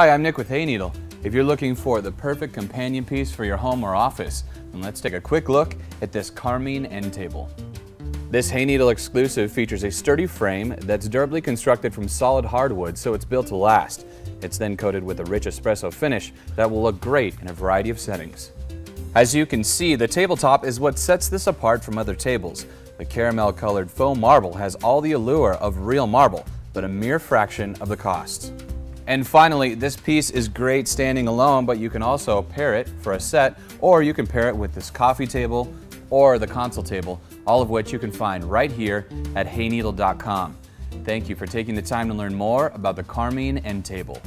Hi, I'm Nick with Hayneedle. If you're looking for the perfect companion piece for your home or office, then let's take a quick look at this Carmine end table. This Hayneedle exclusive features a sturdy frame that's durably constructed from solid hardwood so it's built to last. It's then coated with a rich espresso finish that will look great in a variety of settings. As you can see, the tabletop is what sets this apart from other tables. The caramel colored faux marble has all the allure of real marble, but a mere fraction of the cost. And finally, this piece is great standing alone, but you can also pair it for a set, or you can pair it with this coffee table or the console table, all of which you can find right here at hayneedle.com. Thank you for taking the time to learn more about the Carmine End Table.